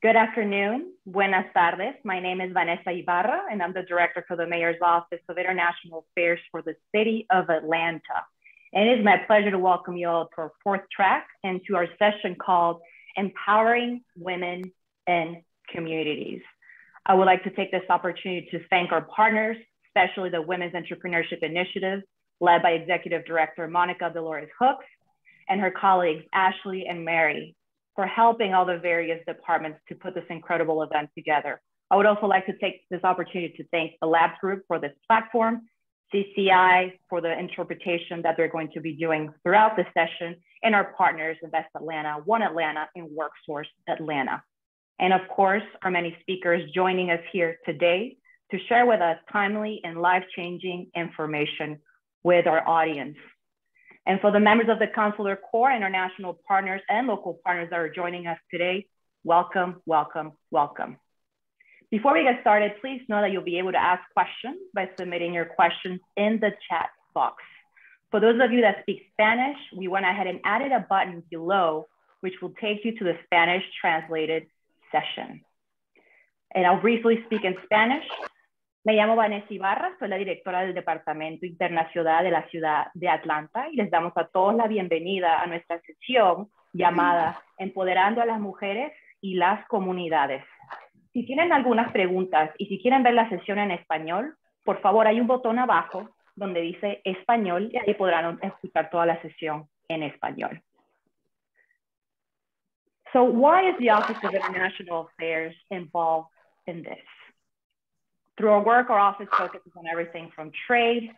Good afternoon. Buenas tardes. My name is Vanessa Ibarra, and I'm the director for the Mayor's Office of International Affairs for the City of Atlanta. And it is my pleasure to welcome you all to our fourth track and to our session called Empowering Women in Communities. I would like to take this opportunity to thank our partners, especially the Women's Entrepreneurship Initiative, led by Executive Director Monica Dolores Hooks, and her colleagues, Ashley and Mary, for helping all the various departments to put this incredible event together. I would also like to take this opportunity to thank the Labs Group for this platform, CCI for the interpretation that they're going to be doing throughout the session, and our partners, Invest Atlanta, One Atlanta, and WorkSource Atlanta. And of course, our many speakers joining us here today to share with us timely and life-changing information with our audience. And for the members of the Consular Corps, international partners, and local partners that are joining us today, welcome, welcome, welcome. Before we get started, please know that you'll be able to ask questions by submitting your questions in the chat box. For those of you that speak Spanish, we went ahead and added a button below, which will take you to the Spanish translated session. And I'll briefly speak in Spanish Me llamo Vanessa Ibarra, soy la directora del Departamento Internacional de la Ciudad de Atlanta y les damos a todos la bienvenida a nuestra sesión llamada Empoderando a las Mujeres y las Comunidades. Si tienen algunas preguntas y si quieren ver la sesión en español, por favor hay un botón abajo donde dice español y ahí podrán escuchar toda la sesión en español. So why is the Office of International Affairs involved in this? Through our work, our office focuses on everything from trade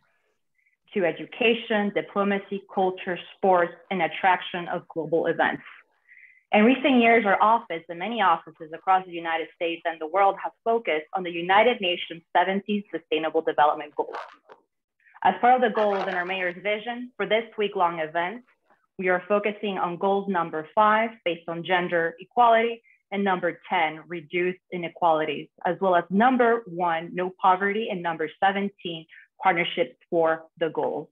to education, diplomacy, culture, sports, and attraction of global events. In recent years, our office and many offices across the United States and the world have focused on the United Nations 17 Sustainable Development Goals. As part of the goals in our mayor's vision for this week-long event, we are focusing on goal number five, based on gender equality, and number 10, reduce inequalities, as well as number one, no poverty, and number 17, partnerships for the goals.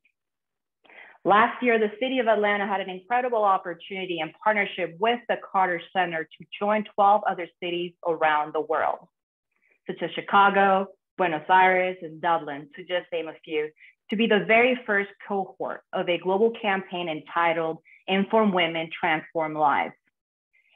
Last year, the city of Atlanta had an incredible opportunity in partnership with the Carter Center to join 12 other cities around the world, such as Chicago, Buenos Aires, and Dublin, to just name a few, to be the very first cohort of a global campaign entitled Inform Women, Transform Lives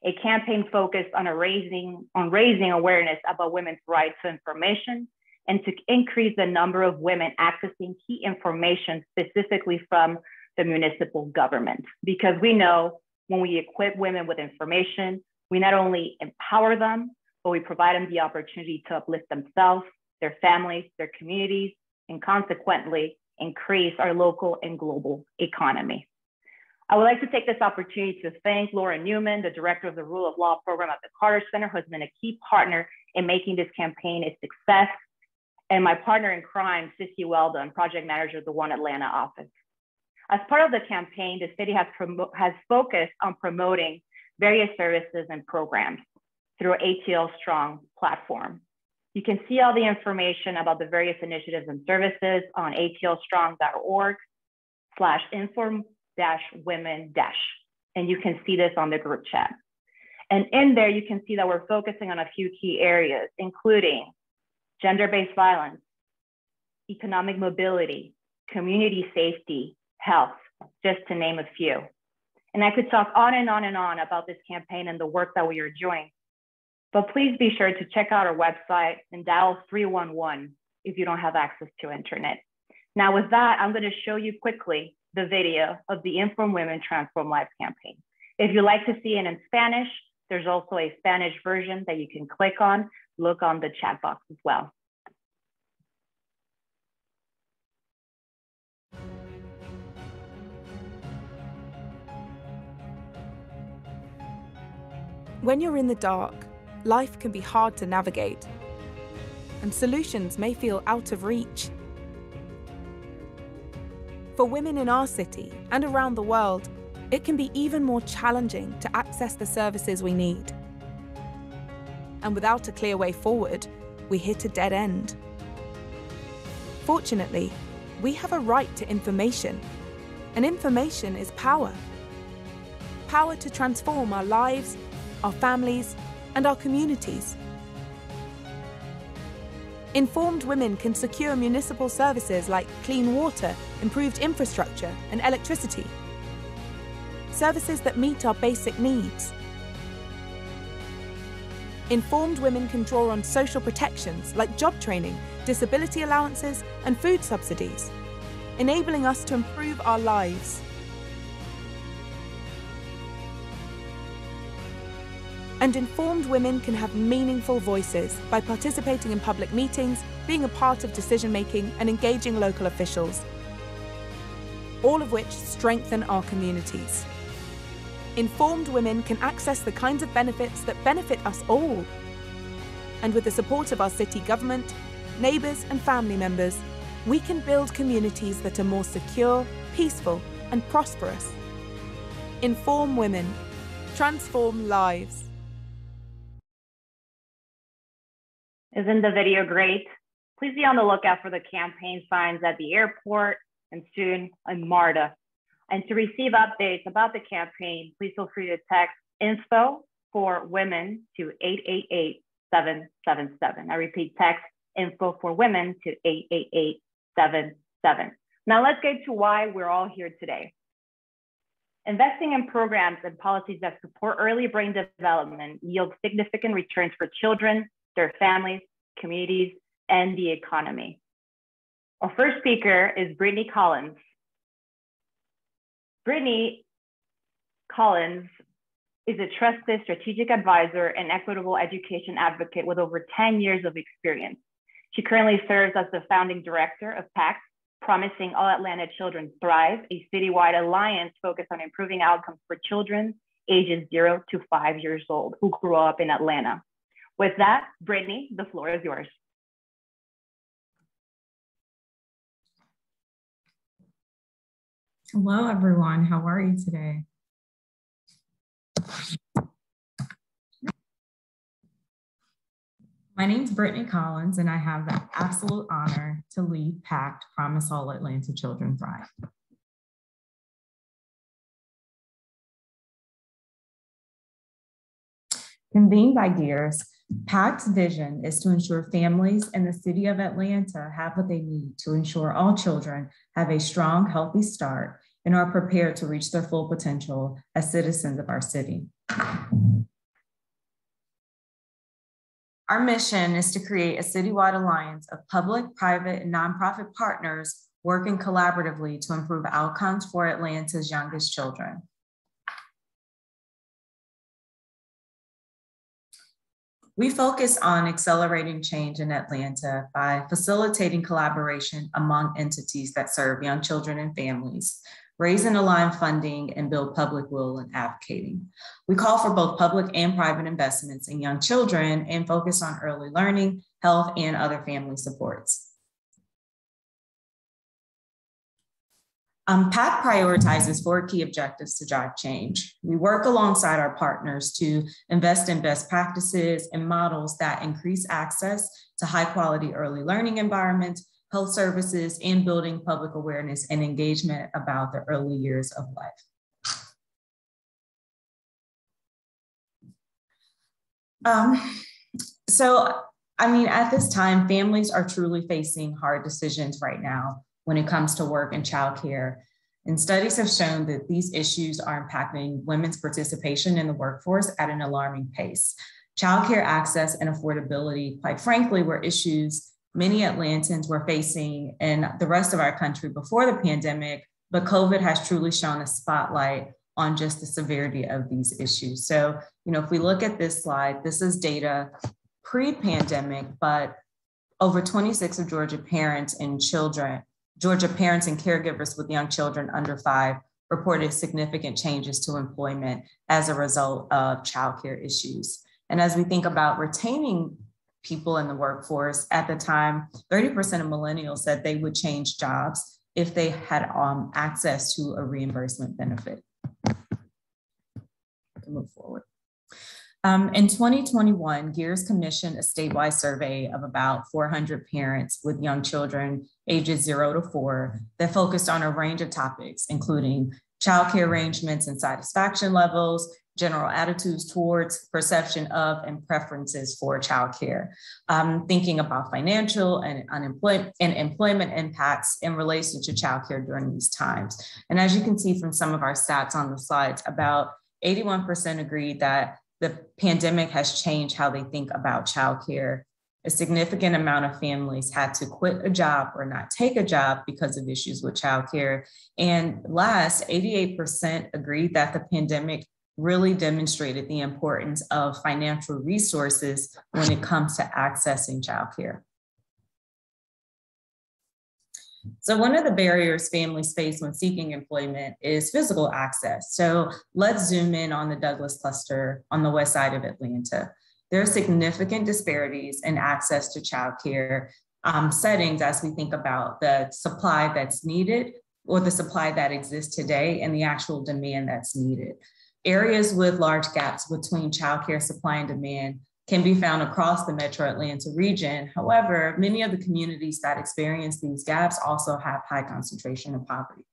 a campaign focused on raising, on raising awareness about women's rights to information and to increase the number of women accessing key information specifically from the municipal government. Because we know when we equip women with information, we not only empower them, but we provide them the opportunity to uplift themselves, their families, their communities, and consequently increase our local and global economy. I would like to take this opportunity to thank Laura Neuman, the director of the Rule of Law program at the Carter Center, who has been a key partner in making this campaign a success, and my partner in crime, Sissy Weldon, project manager of the One Atlanta office. As part of the campaign, the city has, has focused on promoting various services and programs through ATL Strong platform. You can see all the information about the various initiatives and services on atlstrong.org slash inform dash women dash. And you can see this on the group chat. And in there, you can see that we're focusing on a few key areas, including gender-based violence, economic mobility, community safety, health, just to name a few. And I could talk on and on and on about this campaign and the work that we are doing. But please be sure to check out our website and dial 311 if you don't have access to internet. Now with that, I'm gonna show you quickly the video of the Inform Women Transform Lives campaign. If you'd like to see it in Spanish, there's also a Spanish version that you can click on. Look on the chat box as well. When you're in the dark, life can be hard to navigate, and solutions may feel out of reach. For women in our city and around the world, it can be even more challenging to access the services we need. And without a clear way forward, we hit a dead end. Fortunately, we have a right to information, and information is power. Power to transform our lives, our families, and our communities. Informed women can secure municipal services like clean water, improved infrastructure, and electricity. Services that meet our basic needs. Informed women can draw on social protections like job training, disability allowances, and food subsidies, enabling us to improve our lives. And informed women can have meaningful voices by participating in public meetings, being a part of decision making, and engaging local officials. All of which strengthen our communities. Informed women can access the kinds of benefits that benefit us all. And with the support of our city government, neighbours, and family members, we can build communities that are more secure, peaceful, and prosperous. Inform women, transform lives. Isn't the video great? Please be on the lookout for the campaign signs at the airport and soon in MARTA. And to receive updates about the campaign, please feel free to text info for women to 888-777. I repeat, text info for women to 888-77. Now let's get to why we're all here today. Investing in programs and policies that support early brain development yields significant returns for children, their families, communities, and the economy. Our first speaker is Brittany Collins. Brittany Collins is a trusted strategic advisor and equitable education advocate with over 10 years of experience. She currently serves as the founding director of PACT, Promising All Atlanta Children Thrive, a citywide alliance focused on improving outcomes for children ages zero to five years old who grew up in Atlanta. With that, Brittany, the floor is yours. Hello, everyone. How are you today? My name is Brittany Collins, and I have the absolute honor to lead PACT Promise All Atlanta Children Thrive. Convened by GEEARS, PACT's vision is to ensure families in the city of Atlanta have what they need to ensure all children have a strong, healthy start and are prepared to reach their full potential as citizens of our city. Our mission is to create a citywide alliance of public, private, and nonprofit partners working collaboratively to improve outcomes for Atlanta's youngest children. We focus on accelerating change in Atlanta by facilitating collaboration among entities that serve young children and families, raise and align funding, and build public will and advocating. We call for both public and private investments in young children and focus on early learning, health, and other family supports. Um, PACT prioritizes four key objectives to drive change. We work alongside our partners to invest in best practices and models that increase access to high quality early learning environments, health services, and building public awareness and engagement about the early years of life. Um, so, I mean, at this time, families are truly facing hard decisions right now when it comes to work and childcare. And studies have shown that these issues are impacting women's participation in the workforce at an alarming pace. Childcare access and affordability, quite frankly, were issues many Atlantans were facing in the rest of our country before the pandemic, but COVID has truly shone a spotlight on just the severity of these issues. So, you know, if we look at this slide, this is data pre-pandemic, but over 26 of Georgia parents and children Georgia parents and caregivers with young children under five reported significant changes to employment as a result of childcare issues. And as we think about retaining people in the workforce, at the time, 30% of millennials said they would change jobs if they had um, access to a reimbursement benefit. Move forward. Um, in 2021, GEEARS commissioned a statewide survey of about 400 parents with young children ages zero to four that focused on a range of topics, including childcare arrangements and satisfaction levels, general attitudes towards perception of and preferences for childcare. Um, thinking about financial and unemployment and employment impacts in relation to childcare during these times. And as you can see from some of our stats on the slides, about 81% agreed that the pandemic has changed how they think about childcare. A significant amount of families had to quit a job or not take a job because of issues with childcare. And last, 88% agreed that the pandemic really demonstrated the importance of financial resources when it comes to accessing childcare. So one of the barriers families face when seeking employment is physical access. So let's zoom in on the Douglass cluster on the west side of Atlanta. There are significant disparities in access to childcare um, settings as we think about the supply that's needed or the supply that exists today and the actual demand that's needed. Areas with large gaps between childcare supply and demand can be found across the metro Atlanta region. However, many of the communities that experience these gaps also have high concentration of poverty.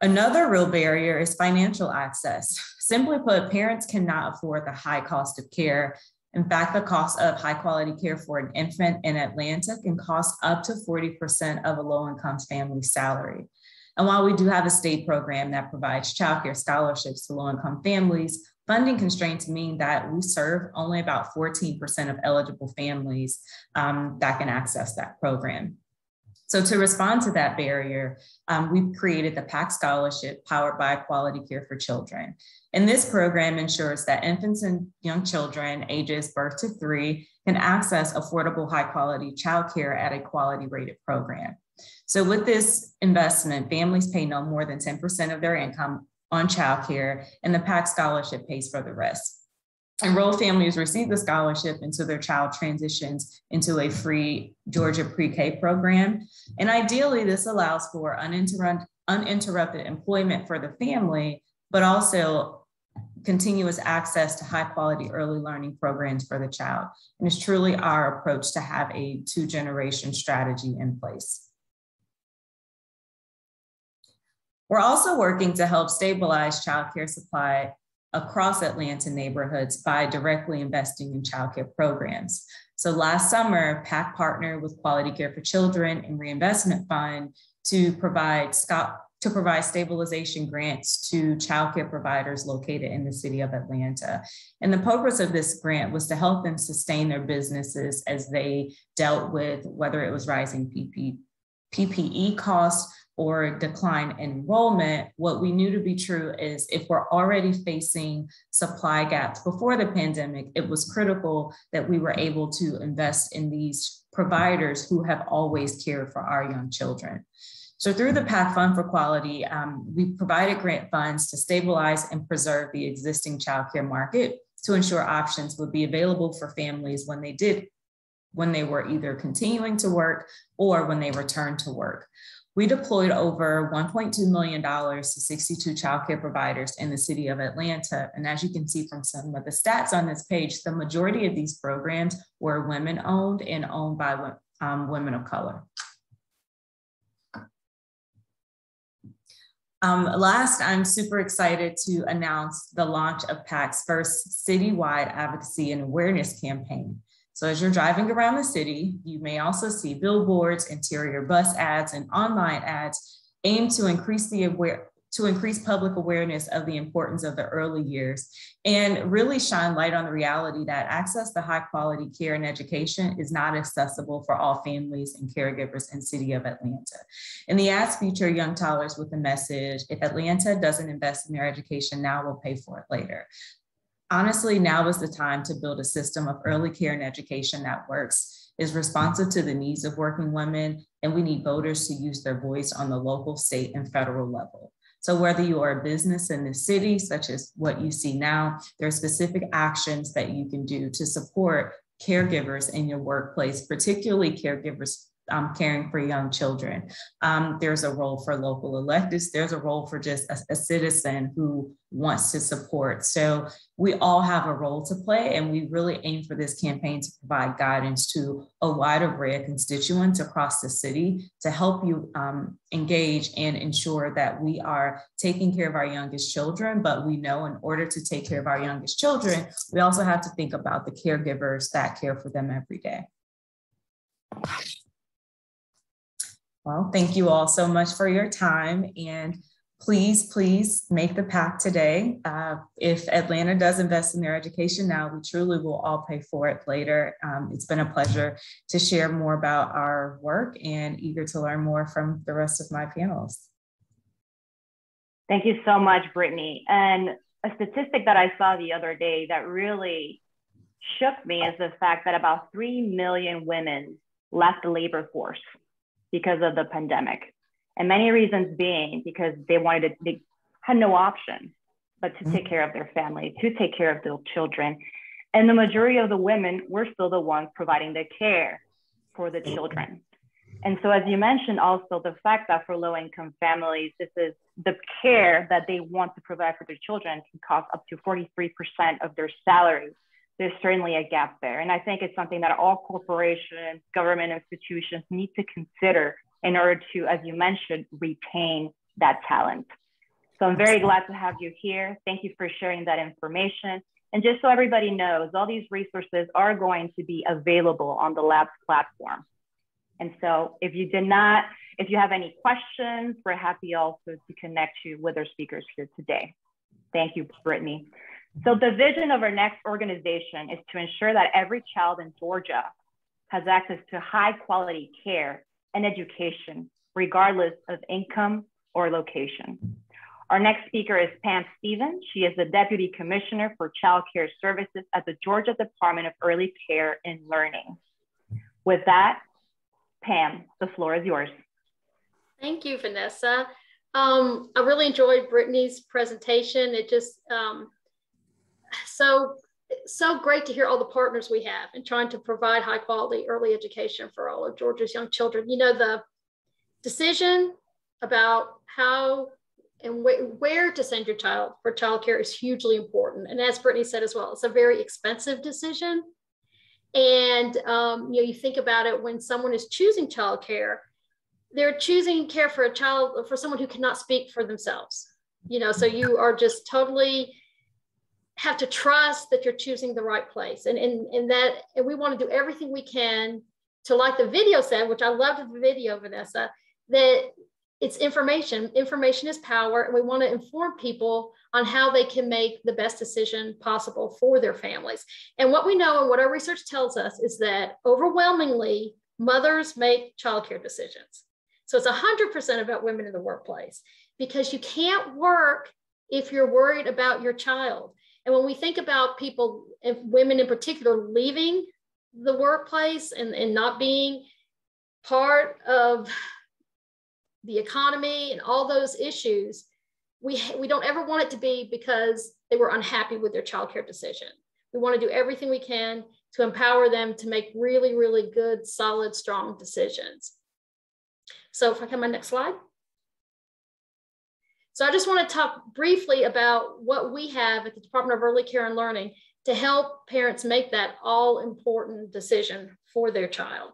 Another real barrier is financial access. Simply put, parents cannot afford the high cost of care. In fact, the cost of high quality care for an infant in Atlanta can cost up to 40% of a low income family's salary. And while we do have a state program that provides childcare scholarships to low income families, funding constraints mean that we serve only about 14% of eligible families um, that can access that program. So to respond to that barrier, um, we've created the PACT Scholarship powered by Quality Care for Children. And this program ensures that infants and young children ages birth to three can access affordable high quality childcare at a quality rated program. So with this investment, families pay no more than 10% of their income on childcare, and the PACT scholarship pays for the rest. Enrolled families receive the scholarship until their child transitions into a free Georgia pre-K program. And ideally, this allows for uninterrupted, uninterrupted employment for the family, but also continuous access to high quality early learning programs for the child. And it's truly our approach to have a two generation strategy in place. We're also working to help stabilize childcare supply across Atlanta neighborhoods by directly investing in childcare programs. So last summer, PACT partnered with Quality Care for Children and Reinvestment Fund to provide to provide stabilization grants to childcare providers located in the city of Atlanta. And the purpose of this grant was to help them sustain their businesses as they dealt with whether it was rising PP, PPE costs or decline enrollment, what we knew to be true is if we're already facing supply gaps before the pandemic, it was critical that we were able to invest in these providers who have always cared for our young children. So through the PACT Fund for Quality, um, we provided grant funds to stabilize and preserve the existing childcare market to ensure options would be available for families when they did when they were either continuing to work or when they returned to work. We deployed over $1.2 million to 62 childcare providers in the city of Atlanta. And as you can see from some of the stats on this page, the majority of these programs were women owned and owned by um, women of color. Um, last, I'm super excited to announce the launch of PACT's first citywide advocacy and awareness campaign. So as you're driving around the city, you may also see billboards, interior bus ads, and online ads aimed to increase the aware to increase public awareness of the importance of the early years and really shine light on the reality that access to high quality care and education is not accessible for all families and caregivers in city of Atlanta. And the ads feature young toddlers with the message, if Atlanta doesn't invest in their education now, we'll pay for it later honestly, now is the time to build a system of early care and education that works, is responsive to the needs of working women, and we need voters to use their voice on the local, state, and federal level. So whether you are a business in the city, such as what you see now, there are specific actions that you can do to support caregivers in your workplace, particularly caregivers um, caring for young children. Um, there's a role for local electeds. There's a role for just a, a, citizen who wants to support. So we all have a role to play, and we really aim for this campaign to provide guidance to a wide array of constituents across the city to help you um, engage and ensure that we are taking care of our youngest children. But we know in order to take care of our youngest children, we also have to think about the caregivers that care for them every day. Well, thank you all so much for your time. And please, please make the pact today. Uh, if Atlanta does invest in their education now, we truly will all pay for it later. Um, it's been a pleasure to share more about our work and eager to learn more from the rest of my panelists. Thank you so much, Brittany. And a statistic that I saw the other day that really shook me is the fact that about 3 million women left the labor force because of the pandemic. And many reasons being because they wanted to, they had no option but to take mm-hmm. care of their family, to take care of their children. And the majority of the women were still the ones providing the care for the children. And so, as you mentioned, also the fact that for low income families, this is the care that they want to provide for their children can cost up to 43% of their salary there's certainly a gap there. And I think it's something that all corporations, government institutions need to consider in order to, as you mentioned, retain that talent. So I'm very glad to have you here. Thank you for sharing that information. And just so everybody knows, all these resources are going to be available on the labs platform. And so if you did not, if you have any questions, we're happy also to connect you with our speakers here today. Thank you, Brittany. So the vision of our next organization is to ensure that every child in Georgia has access to high quality care and education, regardless of income or location. Our next speaker is Pam Stevens. She is the Deputy Commissioner for Child Care Services at the Georgia Department of Early Care and Learning. With that, Pam, the floor is yours. Thank you, Vanessa. Um, I really enjoyed Brittany's presentation. It just um, so so great to hear all the partners we have in trying to provide high quality early education for all of Georgia's young children. You know, the decision about how and wh- where to send your child for childcare is hugely important. And as Brittany said as well, it's a very expensive decision. And um, you know, you think about it when someone is choosing childcare, they're choosing care for a child for someone who cannot speak for themselves. You know, so you are just totally have to trust that you're choosing the right place. And, and, and that and we want to do everything we can to, like the video said, which I loved the video, Vanessa, that it's information. Information is power. And we want to inform people on how they can make the best decision possible for their families. And what we know and what our research tells us is that overwhelmingly, mothers make childcare decisions. So it's 100% about women in the workplace because you can't work if you're worried about your child. And when we think about people, women in particular, leaving the workplace and, and not being part of the economy and all those issues, we, we don't ever want it to be because they were unhappy with their childcare decision. We want to do everything we can to empower them to make really, really good, solid, strong decisions. So if I come my next slide. So I just want to talk briefly about what we have at the Department of Early Care and Learning to help parents make that all important decision for their child.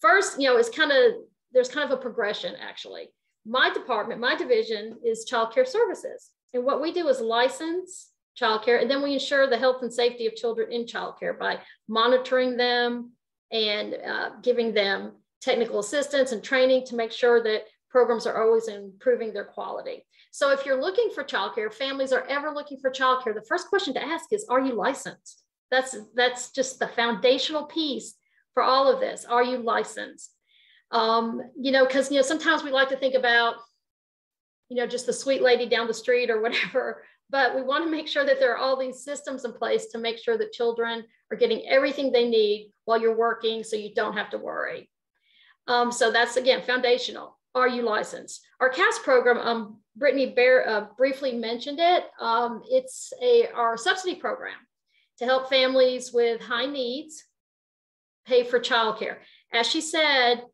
First, you know, it's kind of, there's kind of a progression actually. My department, my division is child care services. And what we do is license child care, and then we ensure the health and safety of children in child care by monitoring them and uh, giving them technical assistance and training to make sure that programs are always improving their quality. So if you're looking for childcare, families are ever looking for childcare, the first question to ask is, are you licensed? That's, that's just the foundational piece for all of this. Are you licensed? Um, you know, because, you know, sometimes we like to think about, you know, just the sweet lady down the street or whatever, but we want to make sure that there are all these systems in place to make sure that children are getting everything they need while you're working so you don't have to worry. Um, so that's, again, foundational. Are you licensed? Our CAPS program, um, Brittany Bear uh, briefly mentioned it. Um, it's a our subsidy program to help families with high needs pay for childcare. As she said,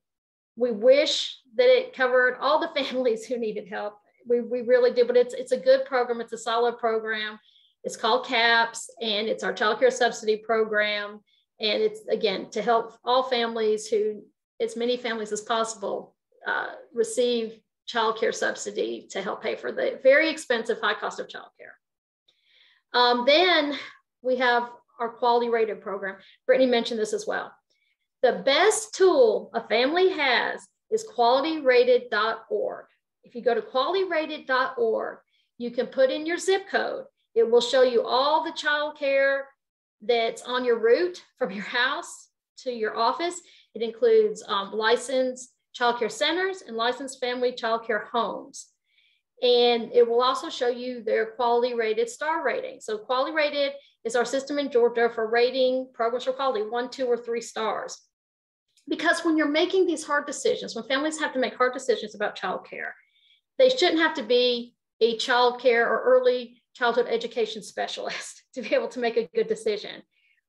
We wish that it covered all the families who needed help. We, we really do, but it's, it's a good program. It's a solid program. It's called CAPS and it's our childcare subsidy program. And it's again to help all families who, as many families as possible, uh, receive child care subsidy to help pay for the very expensive high cost of child care. Um, then we have our quality rated program. Brittany mentioned this as well. The best tool a family has is qualityrated.org. If you go to qualityrated.org, you can put in your zip code. It will show you all the child care that's on your route from your house to your office. It includes um, licensed child care centers and licensed family child care homes. And it will also show you their quality rated star rating. So quality rated is our system in Georgia for rating programs for quality, one, two, or three stars. Because when you're making these hard decisions, when families have to make hard decisions about childcare, they shouldn't have to be a child care or early childhood education specialist to be able to make a good decision.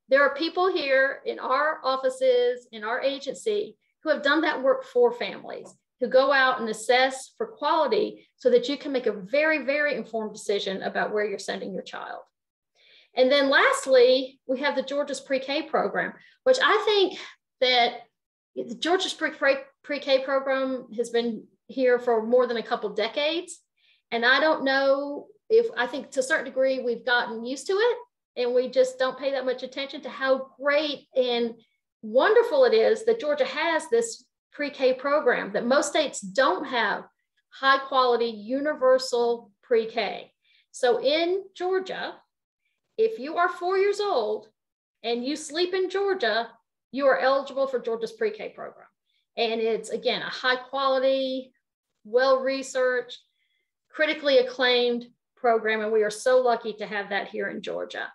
There are people here in our offices, in our agency, who have done that work for families, who go out and assess for quality so that you can make a very, very informed decision about where you're sending your child. And then lastly, we have the Georgia's pre-K program, which I think that the Georgia's pre-K program has been here for more than a couple decades. And I don't know if I think to a certain degree we've gotten used to it and we just don't pay that much attention to how great and wonderful it is that Georgia has this pre-K program that most states don't have high quality universal pre-K. So in Georgia, if you are four years old and you sleep in Georgia, you are eligible for Georgia's pre-K program. And it's again a high quality, well researched, critically acclaimed program. And we are so lucky to have that here in Georgia.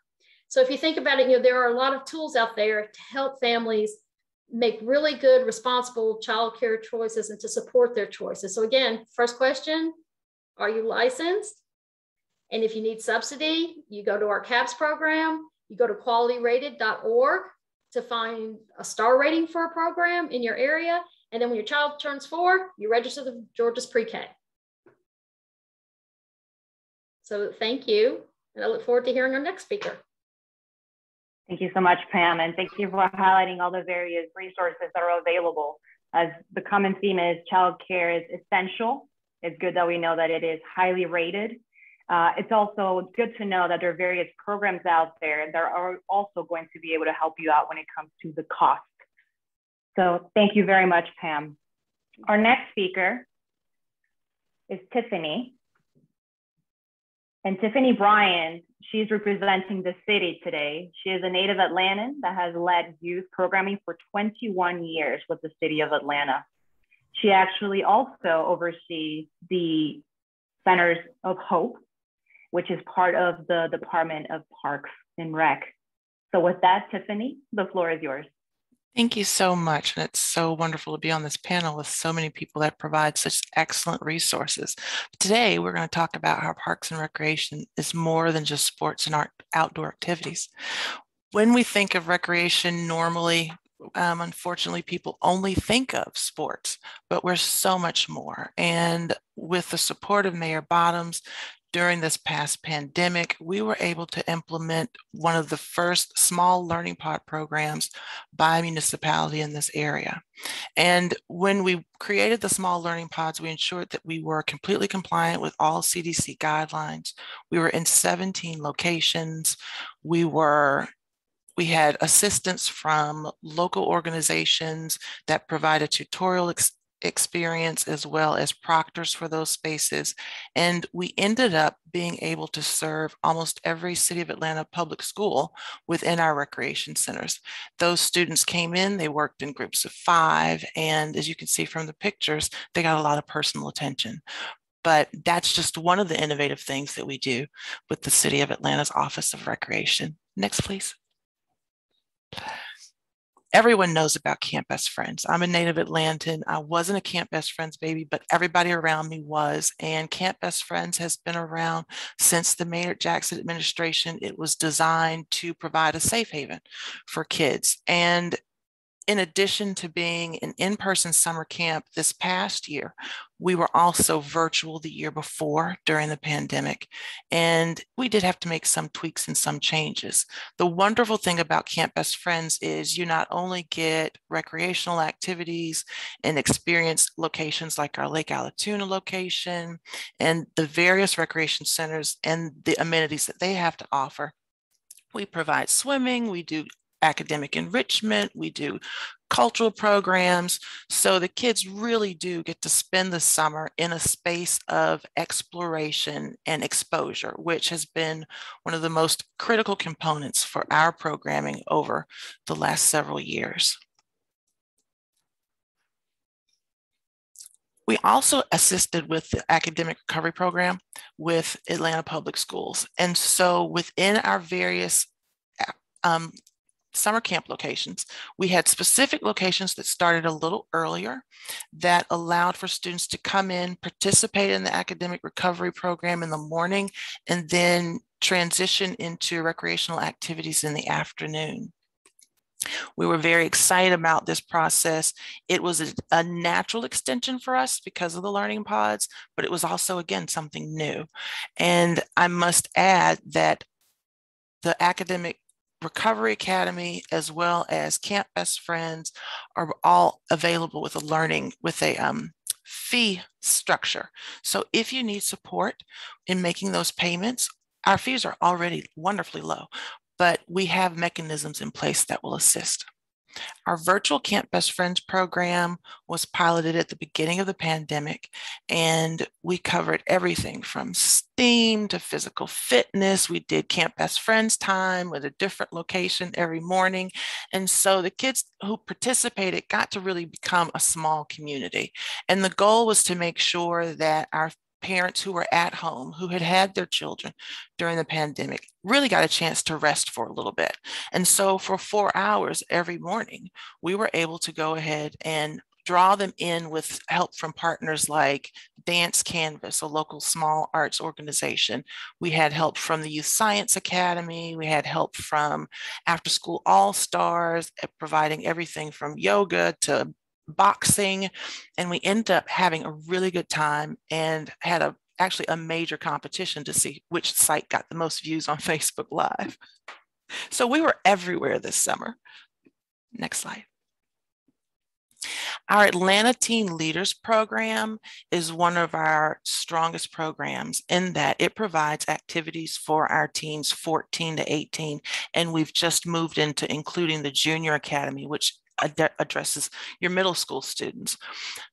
So if you think about it, you know, there are a lot of tools out there to help families make really good, responsible childcare choices and to support their choices. So again, first question, are you licensed? And if you need subsidy, you go to our CAPS program, you go to qualityrated.org to find a star rating for a program in your area. And then when your child turns four, you register the Georgia's pre-K. So thank you. And I look forward to hearing our next speaker. Thank you so much, Pam. And thank you for highlighting all the various resources that are available. As the common theme is childcare is essential. It's good that we know that it is highly rated. Uh, it's also good to know that there are various programs out there that are also going to be able to help you out when it comes to the cost. So thank you very much, Pam. Our next speaker is Tiffani. And Tiffani Bryant, she's representing the city today. She is a native Atlantan that has led youth programming for 21 years with the city of Atlanta. She actually also oversees the Centers of Hope, which is part of the Department of Parks and Rec. So with that, Tiffani, the floor is yours. Thank you so much. And it's so wonderful to be on this panel with so many people that provide such excellent resources. Today, we're going to talk about how Parks and Recreation is more than just sports and art, outdoor activities. When we think of recreation normally, um, unfortunately, people only think of sports, but we're so much more. And with the support of Mayor Bottoms, during this past pandemic, we were able to implement one of the first small learning pod programs by municipality in this area. And when we created the small learning pods, we ensured that we were completely compliant with all CDC guidelines. We were in 17 locations. We were we had assistance from local organizations that provided tutorial ex experience as well as proctors for those spaces. And we ended up being able to serve almost every City of Atlanta public school within our recreation centers. Those students came in, they worked in groups of five, and as you can see from the pictures, they got a lot of personal attention. But that's just one of the innovative things that we do with the City of Atlanta's Office of Recreation. Next, please everyone knows about Camp Best Friends. I'm a native Atlantan. I wasn't a Camp Best Friends baby, but everybody around me was. And Camp Best Friends has been around since the Maynard Jackson administration. It was designed to provide a safe haven for kids. And in addition to being an in person summer camp this past year, we were also virtual the year before during the pandemic. And we did have to make some tweaks and some changes. The wonderful thing about Camp Best Friends is you not only get recreational activities and experience locations like our Lake Allatoona location and the various recreation centers and the amenities that they have to offer. We provide swimming, we do academic enrichment, we do cultural programs. So the kids really do get to spend the summer in a space of exploration and exposure, which has been one of the most critical components for our programming over the last several years. We also assisted with the academic recovery program with Atlanta Public Schools. And so within our various um, summer camp locations. We had specific locations that started a little earlier that allowed for students to come in, participate in the academic recovery program in the morning, and then transition into recreational activities in the afternoon. We were very excited about this process. It was a, a, natural extension for us because of the learning pods, but it was also, again, something new. And I must add that the academic Recovery Academy as well as Camp Best Friends are all available with a learning with a um, fee structure. So if you need support in making those payments, our fees are already wonderfully low, but we have mechanisms in place that will assist. Our virtual Camp Best Friends program was piloted at the beginning of the pandemic, and we covered everything from STEAM to physical fitness. We did Camp Best Friends time with a different location every morning. And so the kids who participated got to really become a small community. And the goal was to make sure that our parents who were at home who had had their children during the pandemic really got a chance to rest for a little bit. And so for four hours every morning, we were able to go ahead and draw them in with help from partners like Dance Canvas, a local small arts organization. We had help from the Youth Science Academy. We had help from After School All Stars, eh, providing everything from yoga to boxing, and we ended up having a really good time and had a actually a major competition to see which site got the most views on Facebook Live. So we were everywhere this summer. Next slide. Our Atlanta Teen Leaders Program is one of our strongest programs in that it provides activities for our teens 14 to 18. And we've just moved into including the Junior Academy, which ad- addresses your middle school students.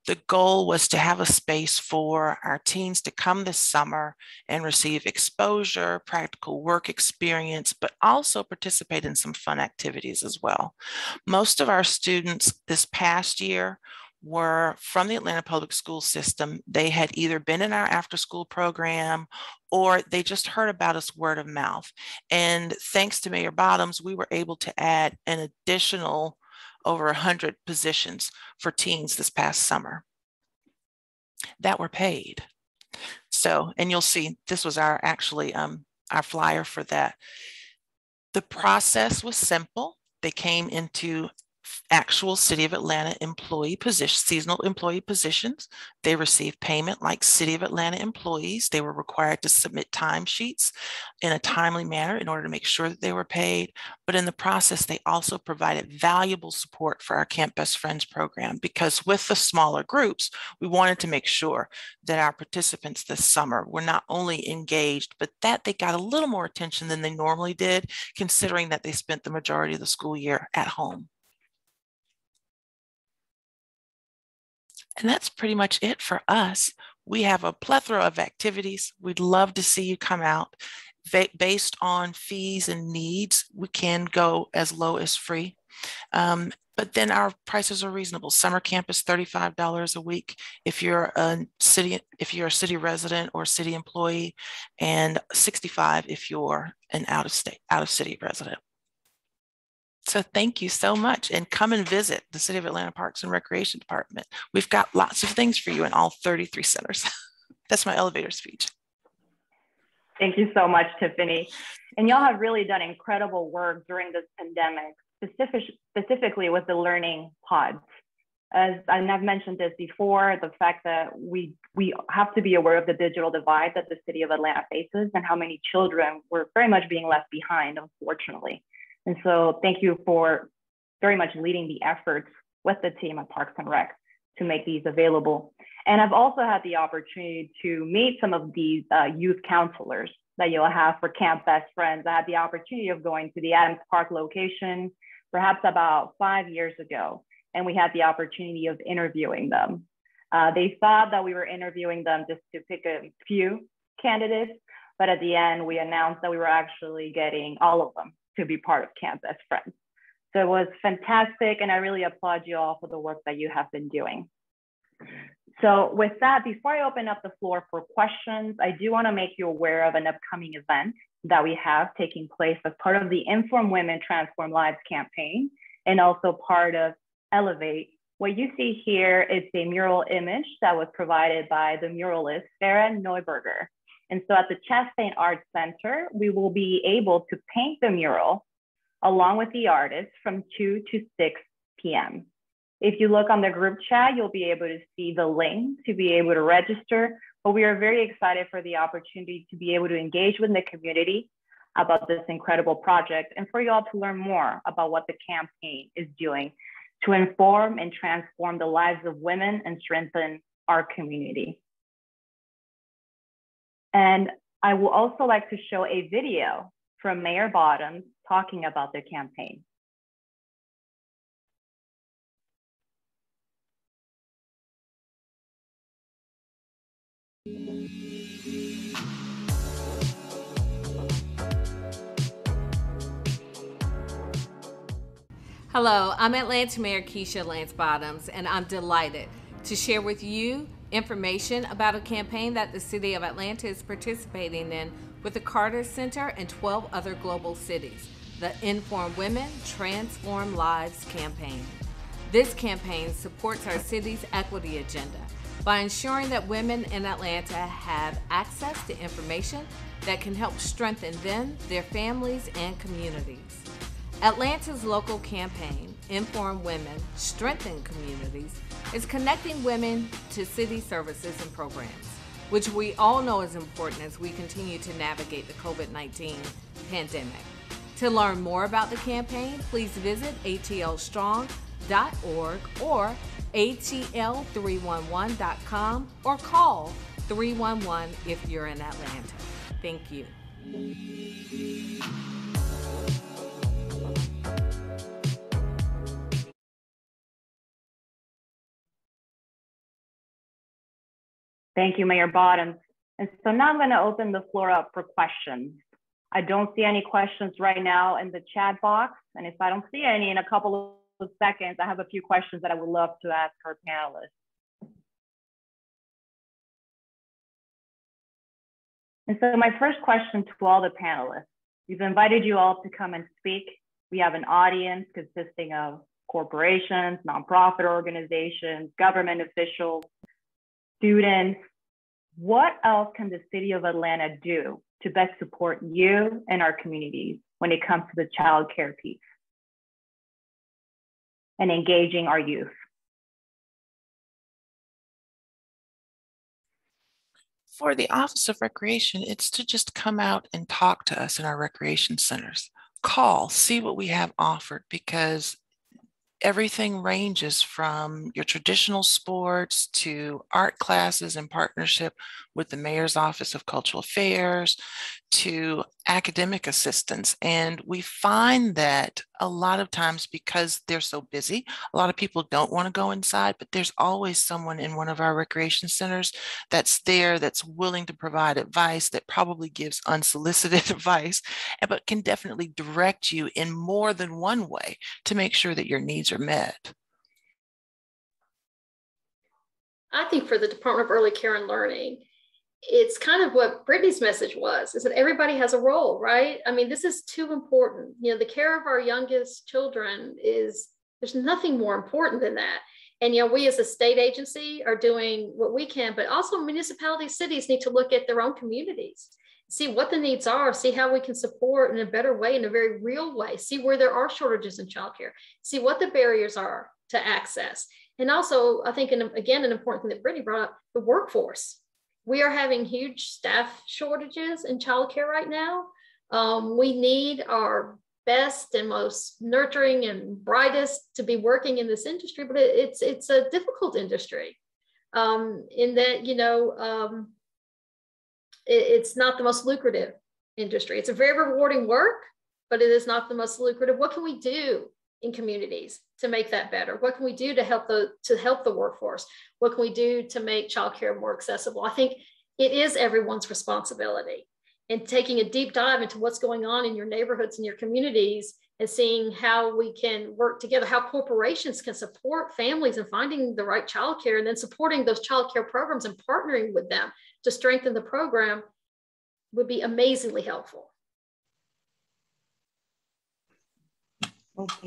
The goal was to have a space for our teens to come this summer and receive exposure, practical work experience, but also participate in some fun activities as well. Most of our students this past year were from the Atlanta Public School System. They had either been in our after school program or they just heard about us word of mouth. And thanks to Mayor Bottoms, we were able to add an additional over 100 positions for teens this past summer that were paid. So, and you'll see this was our actually um, our flyer for that. The process was simple. They came into actual City of Atlanta employee position, seasonal employee positions. They received payment like City of Atlanta employees. They were required to submit timesheets in a timely manner in order to make sure that they were paid. But in the process, they also provided valuable support for our Camp Best Friends program because with the smaller groups, we wanted to make sure that our participants this summer were not only engaged, but that they got a little more attention than they normally did, considering that they spent the majority of the school year at home. And that's pretty much it for us. We have a plethora of activities. We'd love to see you come out. Based on fees and needs, we can go as low as free. Um, but then our prices are reasonable. Summer camp is $35 a week if you're a city if you're a city resident or city employee, and 65 if you're an out of state out of city resident. So thank you so much and come and visit the City of Atlanta Parks and Recreation Department. We've got lots of things for you in all 33 centers. That's my elevator speech. Thank you so much, Tiffani. And y'all have really done incredible work during this pandemic, specific, specifically with the learning pods. As and I've mentioned this before, the fact that we we have to be aware of the digital divide that the city of Atlanta faces and how many children were very much being left behind, unfortunately. And so thank you for very much leading the efforts with the team at Parks and Rec to make these available. And I've also had the opportunity to meet some of these uh, youth counselors that you'll have for Camp Best Friends. I had the opportunity of going to the Adams Park location perhaps about five years ago, and we had the opportunity of interviewing them. Uh, they thought that we were interviewing them just to pick a few candidates, but at the end, we announced that we were actually getting all of them to be part of Camp Best Friends. So it was fantastic, and I really applaud you all for the work that you have been doing. So with that, before I open up the floor for questions, I do wanna make you aware of an upcoming event that we have taking place as part of the Inform Women Transform Lives campaign and also part of Elevate. What you see here is a mural image that was provided by the muralist Sarah Neuberger. And so at the Chastain Arts Center, we will be able to paint the mural along with the artist from 2 to 6 p.m. If you look on the group chat, you'll be able to see the link to be able to register. But we are very excited for the opportunity to be able to engage with the community about this incredible project and for you all to learn more about what the campaign is doing to inform and transform the lives of women and strengthen our community. And I will also like to show a video from Mayor Bottoms talking about the campaign. Hello, I'm Atlanta Mayor Keisha Lance Bottoms, and I'm delighted to share with you information about a campaign that the City of Atlanta is participating in with the Carter Center and 12 other global cities, the Inform Women, Transform Lives campaign. This campaign supports our city's equity agenda by ensuring that women in Atlanta have access to information that can help strengthen them, their families, and communities. Atlanta's local campaign, Inform Women, Strengthen Communities, is connecting women to city services and programs which we all know is important as we continue to navigate the COVID 19 pandemic. To learn more about the campaign, please visit atlstrong.org or atl311.com or call 311 if you're in Atlanta. Thank you. Thank you, Mayor Bottoms. And so now I'm going to open the floor up for questions. I don't see any questions right now in the chat box. And if I don't see any in a couple of seconds, I have a few questions that I would love to ask our panelists. And so my first question to all the panelists, we've invited you all to come and speak. We have an audience consisting of corporations, nonprofit organizations, government officials, students, what else can the city of Atlanta do to best support you and our communities when it comes to the child care piece and engaging our youth? For the Office of Recreation, it's to just come out and talk to us in our recreation centers. Call, see what we have offered because everything ranges from your traditional sports to art classes in partnership with the Mayor's Office of Cultural Affairs to academic assistance. And we find that a lot of times because they're so busy, a lot of people don't want to go inside, but there's always someone in one of our recreation centers that's there that's willing to provide advice that probably gives unsolicited advice, but can definitely direct you in more than one way to make sure that your needs are met. I think for the Department of Early Care and Learning, it's kind of what Brittany's message was is that everybody has a role, right? I mean, this is too important. You know, the care of our youngest children is there's nothing more important than that. And you know, we as a state agency are doing what we can, but also municipalities, cities need to look at their own communities see what the needs are, see how we can support in a better way, in a very real way, see where there are shortages in childcare, see what the barriers are to access. And also, I think, again, an important thing that Brittany brought up the workforce. We are having huge staff shortages in childcare right now. Um, we need our best and most nurturing and brightest to be working in this industry, but it, it's it's a difficult industry. Um, in that you know um, it, it's not the most lucrative industry. It's a very rewarding work, but it is not the most lucrative. What can we do in communities to make that better? What can we do to help the to help the workforce? What can we do to make childcare more accessible? I think it is everyone's responsibility and taking a deep dive into what's going on in your neighborhoods and your communities and seeing how we can work together, how corporations can support families and finding the right childcare and then supporting those childcare programs and partnering with them to strengthen the program would be amazingly helpful.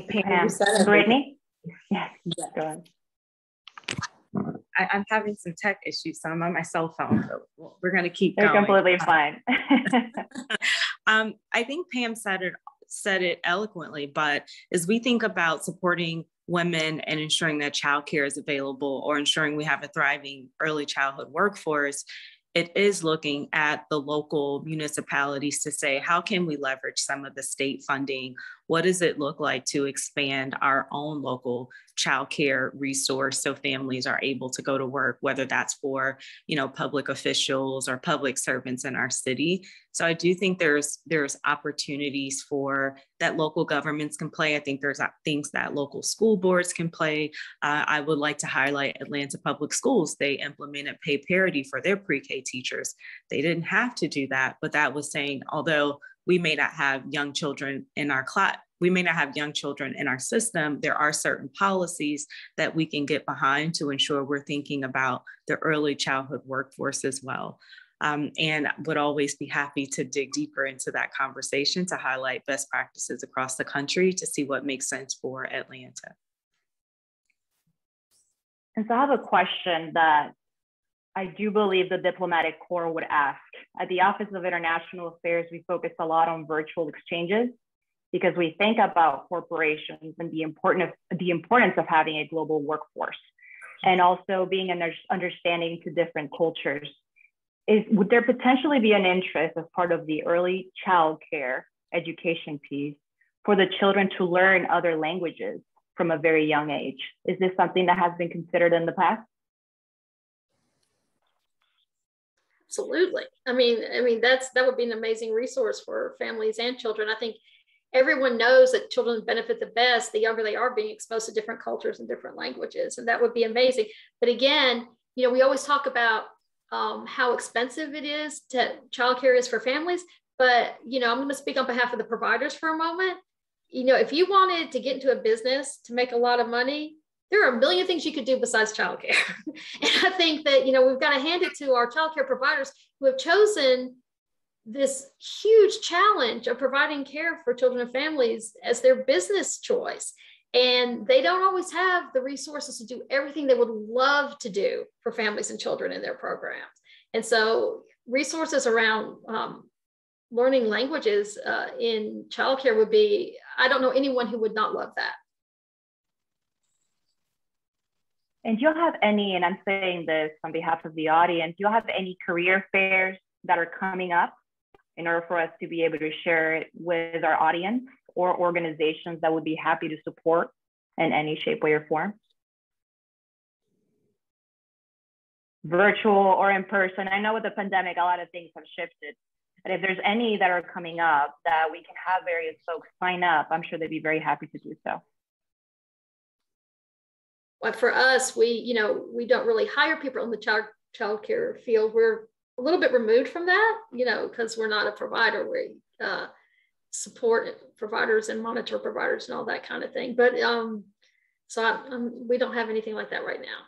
Pam, Brittany? Yes, go ahead. I, am having some tech issues, so I'm on my cell phone. So we're going to keep They're going. completely fine. um, I think Pam said it said it eloquently, but as we think about supporting women and ensuring that childcare is available or ensuring we have a thriving early childhood workforce, it is looking at the local municipalities to say, how can we leverage some of the state funding? What does it look like to expand our own local childcare resource so families are able to go to work, whether that's for, you know, public officials or public servants in our city. So I do think there's there's opportunities for that local governments can play. I think there's things that local school boards can play. Uh, I would like to highlight Atlanta Public Schools. They implemented pay parity for their pre-K teachers. They didn't have to do that, but that was saying, although we may not have young children in our class we may not have young children in our system, there are certain policies that we can get behind to ensure we're thinking about the early childhood workforce as well. Um, and would always be happy to dig deeper into that conversation to highlight best practices across the country to see what makes sense for Atlanta. And so I have a question that I do believe the diplomatic corps would ask. At the Office of International Affairs, we focus a lot on virtual exchanges because we think about corporations and the importance of, the importance of having a global workforce and also being an understanding to different cultures. Is, would there potentially be an interest as part of the early child care education piece for the children to learn other languages from a very young age? Is this something that has been considered in the past? Absolutely. I mean, I mean that's that would be an amazing resource for families and children. I think everyone knows that children benefit the best the younger they are being exposed to different cultures and different languages and that would be amazing but again you know we always talk about um, how expensive it is to childcare is for families but you know i'm going to speak on behalf of the providers for a moment you know if you wanted to get into a business to make a lot of money there are a million things you could do besides childcare and i think that you know we've got to hand it to our childcare providers who have chosen this huge challenge of providing care for children and families as their business choice. And they don't always have the resources to do everything they would love to do for families and children in their programs. And so, resources around um, learning languages uh, in childcare would be I don't know anyone who would not love that. And do you'll have any, and I'm saying this on behalf of the audience, do you'll have any career fairs that are coming up in order for us to be able to share it with our audience or organizations that would be happy to support in any shape, way, or form? Virtual or in person. I know with the pandemic, a lot of things have shifted. But if there's any that are coming up that we can have various folks sign up, I'm sure they'd be very happy to do so. For us, we, you know, we don't really hire people in the child child care field. We're a little bit removed from that, you know, because we're not a provider. We uh, support providers and monitor providers and all that kind of thing. But um, so I'm, we don't have anything like that right now.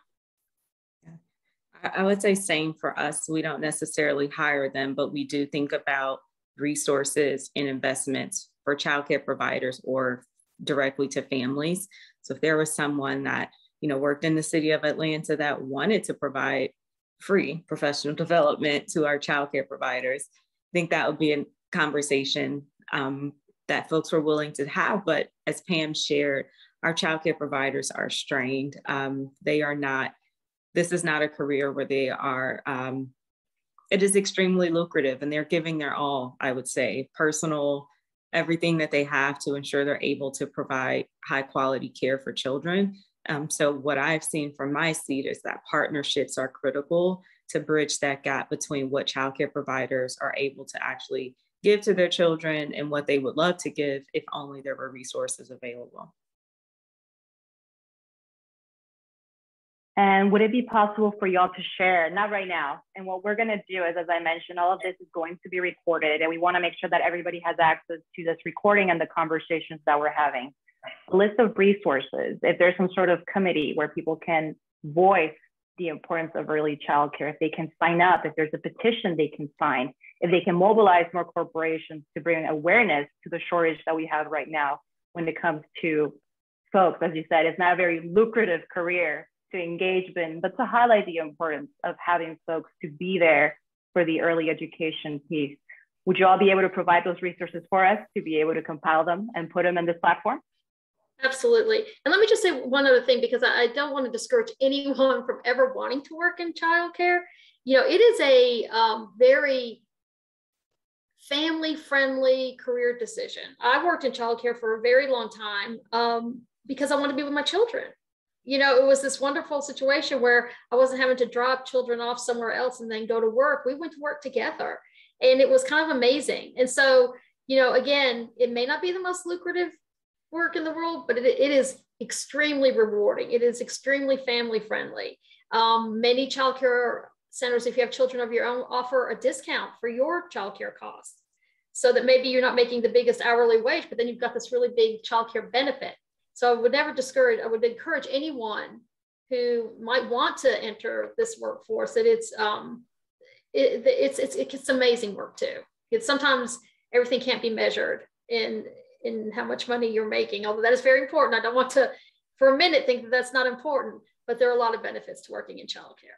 I would say same for us. We don't necessarily hire them, but we do think about resources and investments for childcare providers or directly to families. So if there was someone that you know worked in the city of Atlanta that wanted to provide free professional development to our childcare providers. I think that would be a conversation um, that folks were willing to have. But as Pam shared, our childcare providers are strained. Um, they are not, this is not a career where they are, um, it is extremely lucrative and they're giving their all, I would say, personal, everything that they have to ensure they're able to provide high quality care for children. Um, so, what I've seen from my seat is that partnerships are critical to bridge that gap between what childcare providers are able to actually give to their children and what they would love to give if only there were resources available. And would it be possible for y'all to share, not right now, and what we're gonna do is, as I mentioned, all of this is going to be recorded and we wanna make sure that everybody has access to this recording and the conversations that we're having. A list of resources, if there's some sort of committee where people can voice the importance of early childcare, if they can sign up, if there's a petition they can sign, if they can mobilize more corporations to bring awareness to the shortage that we have right now when it comes to folks, as you said, it's not a very lucrative career to engage in, but to highlight the importance of having folks to be there for the early education piece. Would you all be able to provide those resources for us to be able to compile them and put them in this platform? Absolutely. And let me just say one other thing because I don't want to discourage anyone from ever wanting to work in childcare. You know, it is a um, very family friendly career decision. I worked in childcare for a very long time um, because I want to be with my children. You know, it was this wonderful situation where I wasn't having to drop children off somewhere else and then go to work. We went to work together and it was kind of amazing. And so, you know, again, it may not be the most lucrative work in the world, but it, it is extremely rewarding. It is extremely family friendly. Um, many childcare centers, if you have children of your own, offer a discount for your childcare costs. So that maybe you're not making the biggest hourly wage, but then you've got this really big childcare benefit. So I would never discourage, I would encourage anyone who might want to enter this workforce that it's um, it, it's, it's it's amazing work too. It's sometimes everything can't be measured in in how much money you're making, although that is very important. I don't want to for a minute think that that's not important, but there are a lot of benefits to working in childcare.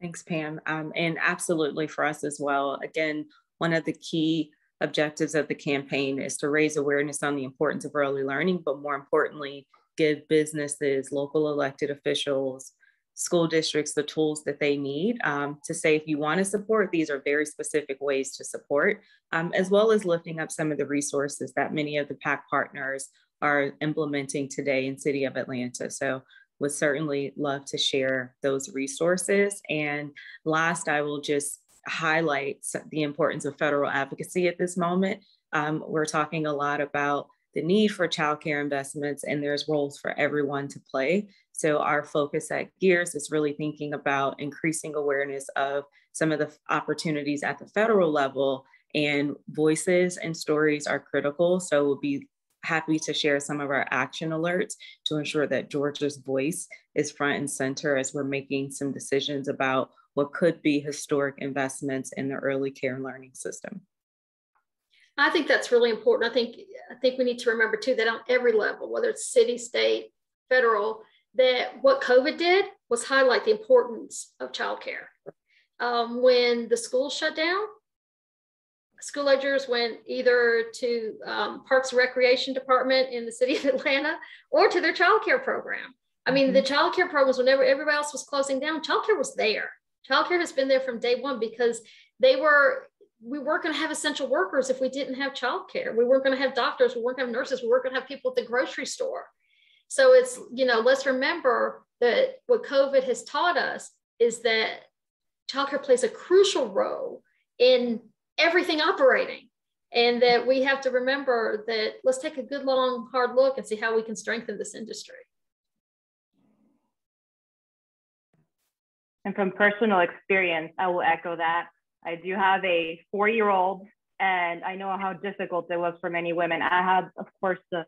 Thanks, Pam. Um, and absolutely for us as well. Again, one of the key objectives of the campaign is to raise awareness on the importance of early learning, but more importantly, give businesses, local elected officials, school districts the tools that they need um, to say if you want to support, these are very specific ways to support, um, as well as lifting up some of the resources that many of the PACT partners are implementing today in City of Atlanta. So would certainly love to share those resources. And last, I will just highlight the importance of federal advocacy at this moment. Um, we're talking a lot about the need for childcare investments, and there's roles for everyone to play. So, our focus at GEEARS is really thinking about increasing awareness of some of the opportunities at the federal level, and voices and stories are critical. So, we'll be happy to share some of our action alerts to ensure that Georgia's voice is front and center as we're making some decisions about what could be historic investments in the early care and learning system. I think that's really important. I think I think we need to remember too that on every level, whether it's city, state, federal, that what COVID did was highlight the importance of childcare. Um, when the schools shut down, school agers went either to um, Parks and Recreation Department in the city of Atlanta or to their child care program. I mean, mm-hmm. the child care programs, whenever everybody else was closing down, child care was there. Child care has been there from day one because they were, we weren't going to have essential workers if we didn't have child care. We weren't going to have doctors, we weren't going to have nurses, we weren't going to have people at the grocery store. So it's, you know, let's remember that what COVID has taught us is that childcare plays a crucial role in everything operating. And that we have to remember that let's take a good, long, hard look and see how we can strengthen this industry. And from personal experience, I will echo that. I do have a four year old, and I know how difficult it was for many women. I had, of course, the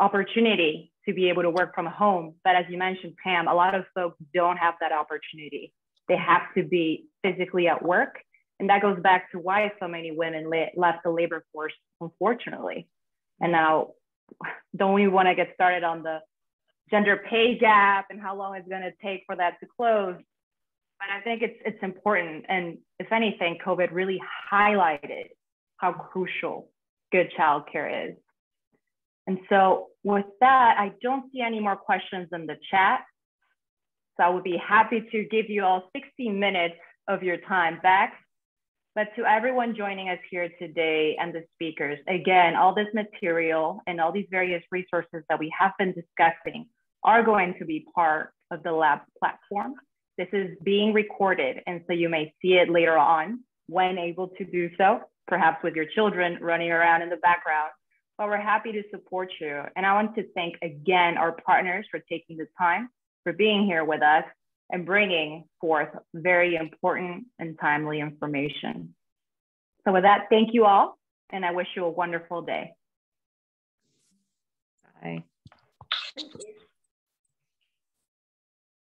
opportunity to be able to work from home. But as you mentioned, Pam, a lot of folks don't have that opportunity. They have to be physically at work and that goes back to why so many women left the labor force, unfortunately. And now, don't we want to get started on the gender pay gap and how long it's going to take for that to close? but I think it's it's important. And if anything, COVID really highlighted how crucial good childcare is. And so with that, I don't see any more questions in the chat. So I would be happy to give you all 60 minutes of your time back. But to everyone joining us here today and the speakers, again, all this material and all these various resources that we have been discussing are going to be part of the lab platform. This is being recorded, and so you may see it later on when able to do so, perhaps with your children running around in the background. But we're happy to support you. And I want to thank again our partners for taking the time, for being here with us, and bringing forth very important and timely information. So with that, thank you all, and I wish you a wonderful day. Bye.